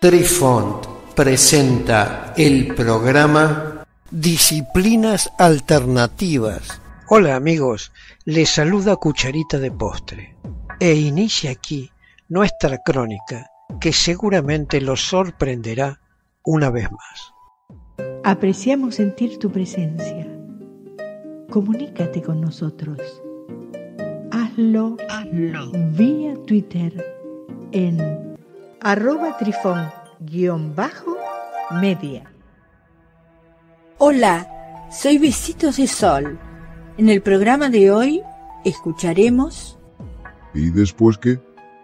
Trifont presenta el programa Disciplinas Alternativas. Hola amigos, les saluda Cucharita de Postre e inicia aquí nuestra crónica que seguramente los sorprenderá una vez más. Apreciamos sentir tu presencia. Comunícate con nosotros. Hazlo, Hazlo. vía Twitter en arroba trifón guion bajo media. Hola, soy Besitos de Sol. En el programa de hoy escucharemos... ¿Y después qué?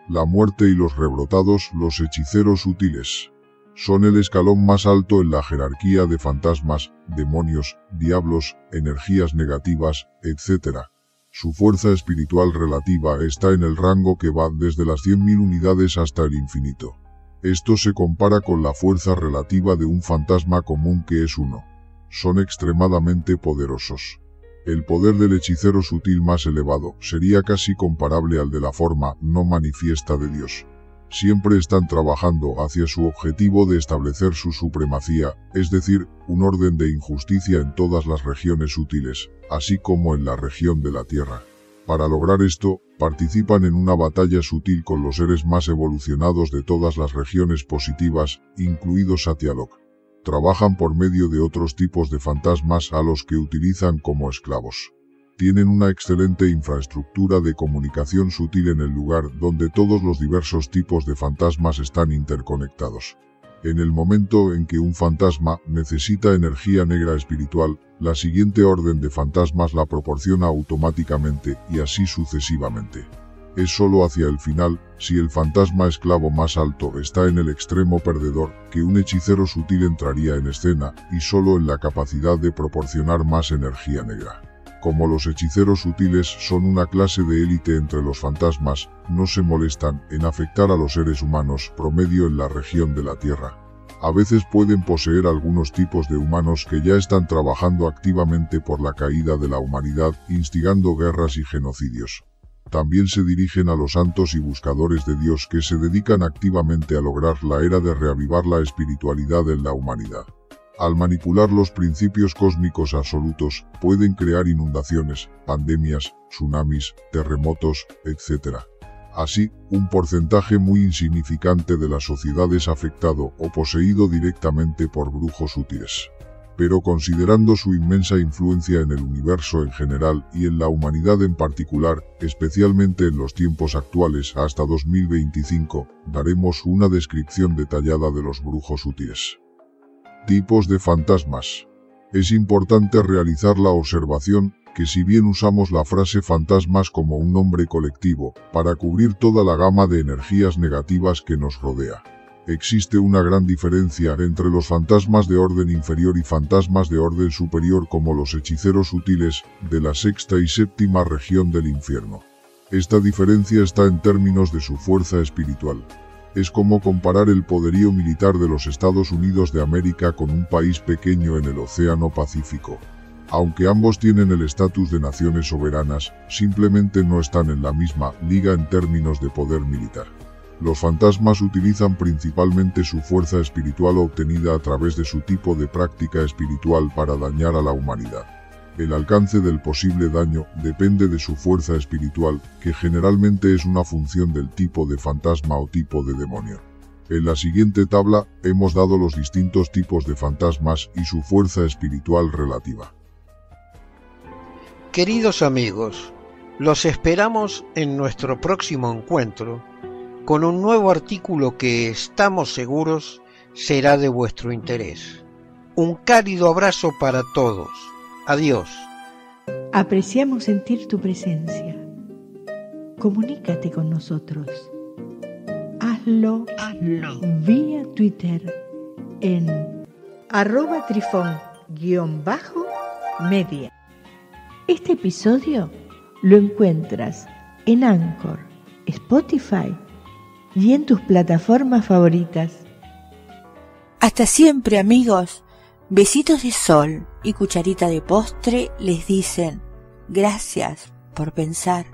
La muerte y los rebrotados, los hechiceros útiles. Son el escalón más alto en la jerarquía de fantasmas, demonios, diablos, energías negativas, etc. Su fuerza espiritual relativa está en el rango que va desde las 100.000 unidades hasta el infinito. Esto se compara con la fuerza relativa de un fantasma común que es uno. Son extremadamente poderosos. El poder del hechicero sutil más elevado sería casi comparable al de la forma no manifiesta de Dios. Siempre están trabajando hacia su objetivo de establecer su supremacía, es decir, un orden de injusticia en todas las regiones sutiles, así como en la región de la Tierra. Para lograr esto, participan en una batalla sutil con los seres más evolucionados de todas las regiones positivas, incluidos Satialok. Trabajan por medio de otros tipos de fantasmas a los que utilizan como esclavos. Tienen una excelente infraestructura de comunicación sutil en el lugar donde todos los diversos tipos de fantasmas están interconectados. En el momento en que un fantasma necesita energía negra espiritual, la siguiente orden de fantasmas la proporciona automáticamente y así sucesivamente. Es solo hacia el final, si el fantasma esclavo más alto está en el extremo perdedor, que un hechicero sutil entraría en escena, y solo en la capacidad de proporcionar más energía negra. Como los hechiceros sutiles son una clase de élite entre los fantasmas, no se molestan en afectar a los seres humanos promedio en la región de la Tierra. A veces pueden poseer algunos tipos de humanos que ya están trabajando activamente por la caída de la humanidad, instigando guerras y genocidios. También se dirigen a los santos y buscadores de Dios que se dedican activamente a lograr la era de reavivar la espiritualidad en la humanidad. Al manipular los principios cósmicos absolutos, pueden crear inundaciones, pandemias, tsunamis, terremotos, etc. Así, un porcentaje muy insignificante de la sociedad es afectado o poseído directamente por brujos útiles. Pero considerando su inmensa influencia en el universo en general y en la humanidad en particular, especialmente en los tiempos actuales hasta 2025, daremos una descripción detallada de los brujos útiles. Tipos de fantasmas. Es importante realizar la observación que si bien usamos la frase fantasmas como un nombre colectivo, para cubrir toda la gama de energías negativas que nos rodea, existe una gran diferencia entre los fantasmas de orden inferior y fantasmas de orden superior como los hechiceros sutiles de la sexta y séptima región del infierno. Esta diferencia está en términos de su fuerza espiritual es como comparar el poderío militar de los Estados Unidos de América con un país pequeño en el Océano Pacífico. Aunque ambos tienen el estatus de naciones soberanas, simplemente no están en la misma liga en términos de poder militar. Los fantasmas utilizan principalmente su fuerza espiritual obtenida a través de su tipo de práctica espiritual para dañar a la humanidad. El alcance del posible daño depende de su fuerza espiritual, que generalmente es una función del tipo de fantasma o tipo de demonio. En la siguiente tabla hemos dado los distintos tipos de fantasmas y su fuerza espiritual relativa. Queridos amigos, los esperamos en nuestro próximo encuentro con un nuevo artículo que estamos seguros será de vuestro interés. Un cálido abrazo para todos. Adiós. Apreciamos sentir tu presencia. Comunícate con nosotros. Hazlo, Hazlo. vía Twitter en arroba trifón-media. Este episodio lo encuentras en Anchor, Spotify y en tus plataformas favoritas. Hasta siempre amigos. Besitos de sol y cucharita de postre les dicen gracias por pensar.